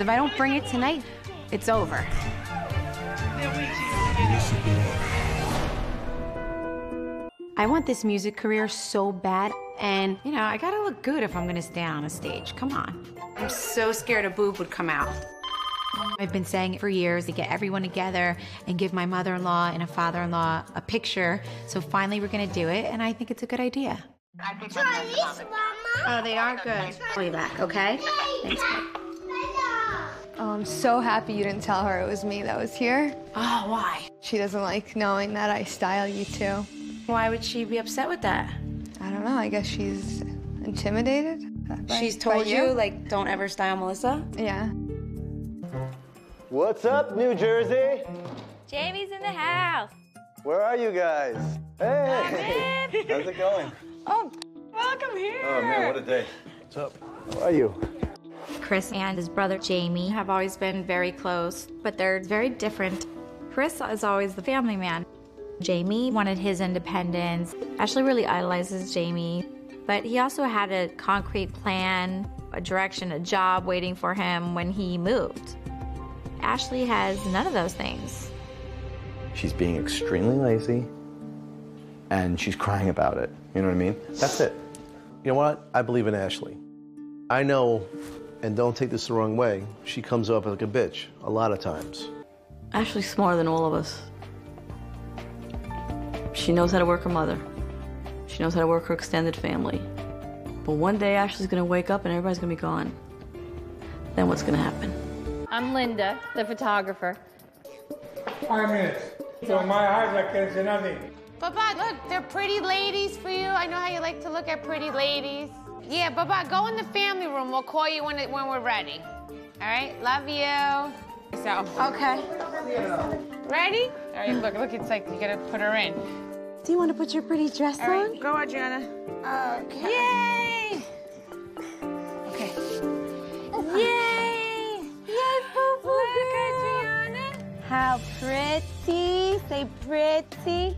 If I don't bring it tonight, it's over. I want this music career so bad, and you know, I gotta look good if I'm gonna stay on a stage. Come on. I'm so scared a boob would come out. I've been saying it for years to get everyone together and give my mother in law and a father in law a picture. So finally, we're gonna do it, and I think it's a good idea. Try this, Mama. Oh, they are good. I'll be back, okay? Thanks. Oh, I'm so happy you didn't tell her it was me that was here. Oh, why? She doesn't like knowing that I style you too. Why would she be upset with that? I don't know. I guess she's intimidated. by- She's by told you, like, don't ever style Melissa? Yeah. What's up, New Jersey? Jamie's in the house. Where are you guys? Hey! How's it going? Oh, welcome here. Oh man, what a day. What's up? How are you? Chris and his brother Jamie Have always been very close. but they're very different. Chris is always the family man. Jamie wanted his independence. Ashley really idolizes Jamie, but he also had a concrete plan, a direction, a job waiting for him when he moved. Ashley has none of those things. She's being extremely lazy and she's crying about it. You know what I mean? That's it. You know what? I believe in Ashley. I know, and don't take this the wrong way, she comes off like a bitch a lot of times. Ashley's smarter than all of us. She knows how to work her mother. She knows how to work her extended family. But one day Ashley's gonna wake up and everybody's gonna be gone. Then what's gonna happen? I'm Linda, the photographer. Five minutes. So my eyes are can see nothing. Baba, look, they're pretty ladies for you. I know how you like to look at pretty ladies. Yeah, Baba, go in the family room. We'll call you when, it, when we're ready. All right, love you. So, okay. Ready? All right, look, look, it's like you gotta put her in. Do you want to put your pretty dress All right, go, Audriana. Okay. Yay! Okay. Yay! Yay, boo boo Look, Audriana. How pretty. Say pretty.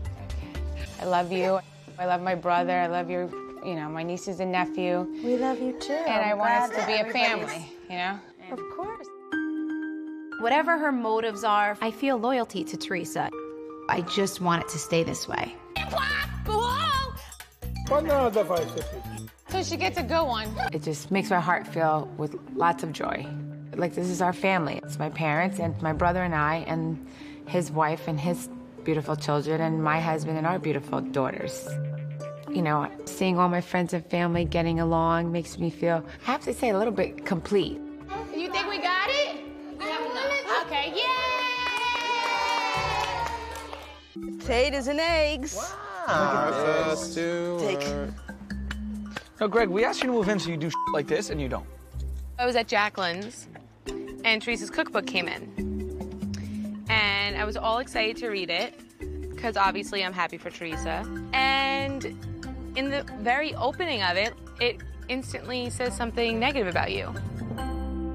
I love you. I love my brother. I love your, you know, my nieces and nephew. We love you too. And I want us to be a family, you know? Of course. Whatever her motives are, I feel loyalty to Teresa. I just want it to stay this way. So she gets a good one. It just makes my heart feel with lots of joy. Like this is our family. It's my parents and my brother and I and his wife and his beautiful children and my husband and our beautiful daughters. You know, seeing all my friends and family getting along makes me feel, I have to say, a little bit complete. You think we got it? Okay, yay! Potatoes and eggs. No, Greg, we asked you to move in so you do like this, and you don't. I was at Jacqueline's, and Teresa's cookbook came in. And I was all excited to read it, because obviously I'm happy for Teresa. And in the very opening of it, it instantly says something negative about you.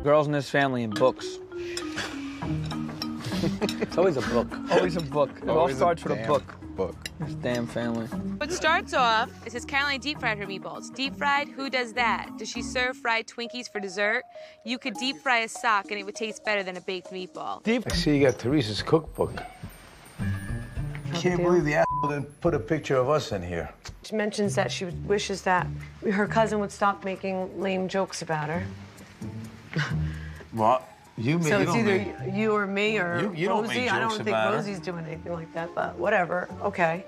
Girls in this family and books. it's always a book. Always a book. It all Always a starts with a book. Book. This damn family. It starts off, it says Caroline deep fried her meatballs. Deep fried? Who does that? Does she serve fried Twinkies for dessert? You could deep fry a sock and it would taste better than a baked meatball. I see you got Teresa's cookbook. I can't believe the asshole didn't put a picture of us in here. She mentions that she wishes that her cousin would stop making lame jokes about her. What? You mean so you it's don't either make- you or me or You- you don't Rosie. I don't think about her. Rosie's doing anything like that, but whatever. Okay.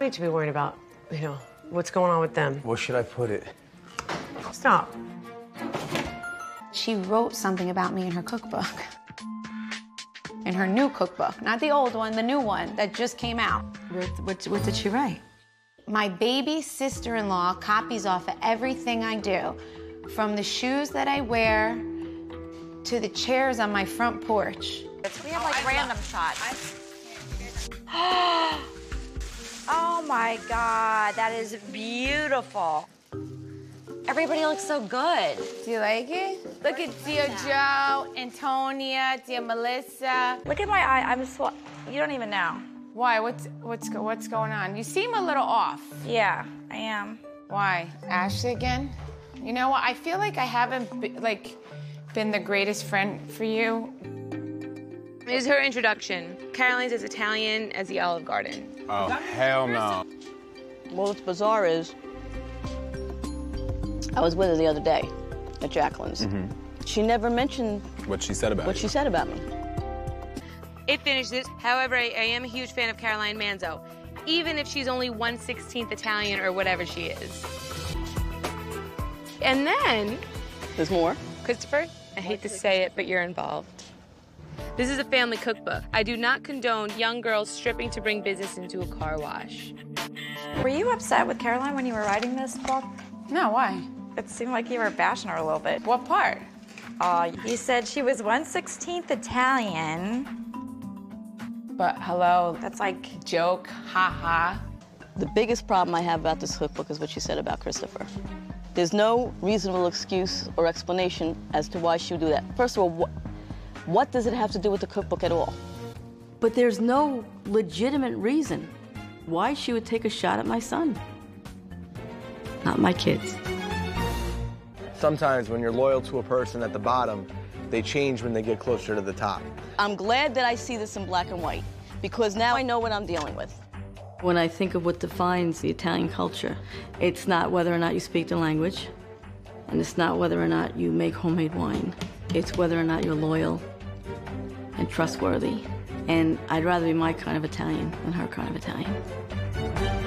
I need to be worried about, you know, what's going on with them. Where should I put it? Stop. She wrote something about me in her cookbook. In her new cookbook, not the old one, the new one that just came out. What, what, what did she write? My baby sister in law copies off of everything I do, from the shoes that I wear to the chairs on my front porch. We have like random shots. oh my God, that is beautiful. Everybody looks so good. Do you like it? Look at dear Joe, Antonia, dear Melissa. Look at my eye. I'm sw- You don't even know. Why? What's what's what's going on? You seem a little off. Yeah, I am. Why? Ashley again? You know what? I feel like I haven't be, like been the greatest friend for you? Is her introduction. Caroline's as Italian as the Olive Garden. Oh, hell no. Well, what's bizarre is I was with her the other day at Jacqueline's. Mm-hmm. She never mentioned What she said about what you. she said about me. It finishes. However, I, I am a huge fan of Caroline Manzo, even if she's only 1/16th Italian or whatever she is. And then, There's more. Christopher, I hate to say it, but you're involved. This is a family cookbook. I do not condone young girls stripping to bring business into a car wash. Were you upset with Caroline when you were writing this book? No, why? It seemed like you were bashing her a little bit. What part? Uh, you said she was 116th Italian. But hello. That's like joke, ha ha. The biggest problem I have about this cookbook is what she said about Christopher. There's no reasonable excuse or explanation as to why she would do that. First of all, what, what does it have to do with the cookbook at all? But there's no legitimate reason why she would take a shot at my son. Not my kids. Sometimes when you're loyal to a person at the bottom, they change when they get closer to the top. I'm glad that I see this in black and white because now I know what I'm dealing with. When I think of what defines the Italian culture, it's not whether or not you speak the language, and it's not whether or not you make homemade wine. It's whether or not you're loyal and trustworthy. And I'd rather be my kind of Italian than her kind of Italian.